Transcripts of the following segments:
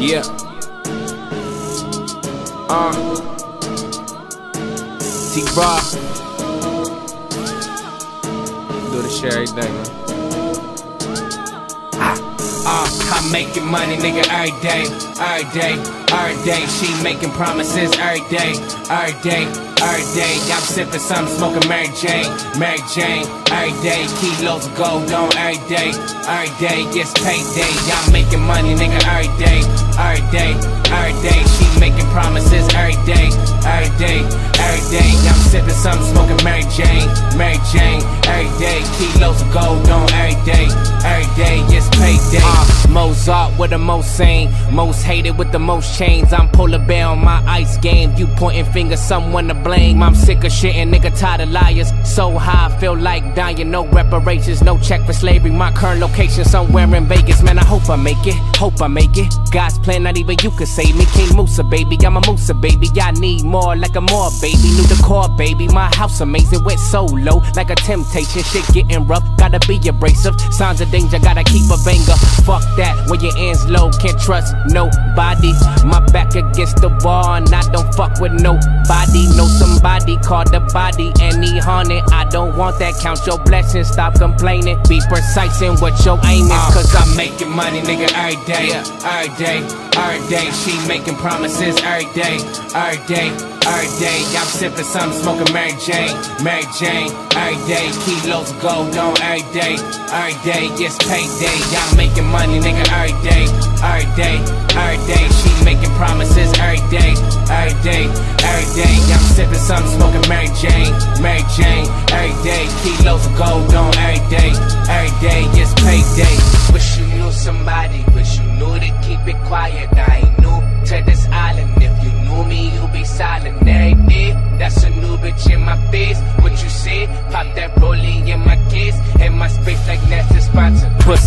Yeah. Uh. T Raw. Do the shit every day, man. Uh, I'm making money, nigga, every day, every day, every day. She making promises every day, every day, every day. I'm sipping some, smoking Mary Jane, Mary Jane, every day. Kilos of gold on every day, every day. Yes, payday. I'm making money, nigga, every day, every day, every day. She making promises every day, every day, every day. I'm sipping some, smoking Mary Jane, Mary Jane, every day. Kilos of gold on every day, every day. With the most sane, most hated with the most chains. I'm polar bear on my ice game. You pointing fingers, someone to blame. I'm sick of shit and nigga tired of liars. So high, I feel like dying. No reparations, no check for slavery. My current location somewhere in Vegas. Man, I hope I make it. Hope I make it. God's plan, not even you could save me. King Musa, baby. I'm a Musa, baby. I need more, like a more, baby. New decor, baby. My house amazing. Went so low, like a temptation. Shit getting rough. Gotta be abrasive. Signs of danger, gotta keep a banger. Fuck that. When your ends low, can't trust nobody. My back against the wall, and I don't fuck with nobody. Know somebody called the body and he haunted. I don't want that. Count your blessings, stop complaining. Be precise in what your aim is, uh. cause I'm making money, nigga, every day. Every day, every day. She making promises every day, every day, every day. I'm sipping some, smoking Mary Jane, Mary Jane, every day. Kilos of gold on every day, every day. Yes, payday. I'm making money, nigga, every day, every day, every day. She making promises every day, every day, every day. I'm sipping some, smoking Mary Jane, Mary Jane, every day. Kilos of gold on every day, every day. Yes, payday. Wish you knew somebody, wish you knew to keep it quiet. I ain't new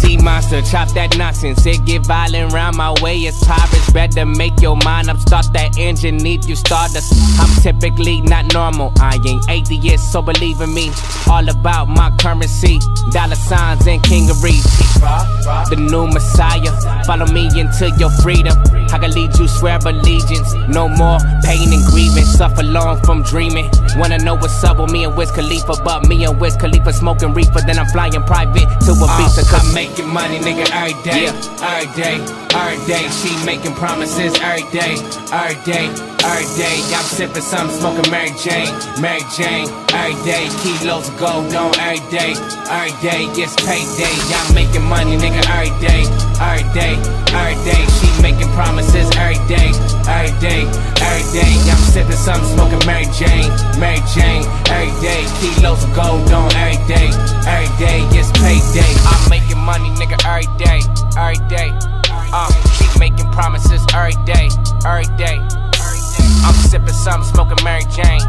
sponsor. Monster, chop that nonsense. It get violent round my way. It's pirates. Better make your mind up. Start that engine, need you stardust. I'm typically not normal. I ain't atheist, so believe in me. All about my currency, dollar signs and kingery. The new messiah, follow me into your freedom. I can lead you, swear allegiance. No more pain and grieving, suffer long from dreaming. Wanna know what's up with me and Wiz Khalifa, but me and Wiz Khalifa smoking reefer. Then I'm flying private to Ibiza. Cause uh, I'm making money, nigga, every day, every day, every day. She making promises every day, every day, every day. I'm sipping some, smoking Mary Jane, Mary Jane, every day. Kilos of gold on every day, every day. Yes, payday. I'm making money, nigga, every day, every day, every day. She making promises every day, every day, every day. I'm sipping some, smoking Mary Jane, Mary Jane, day. Uh, keep making promises every day, every day. I'm sipping some, smoking Mary Jane.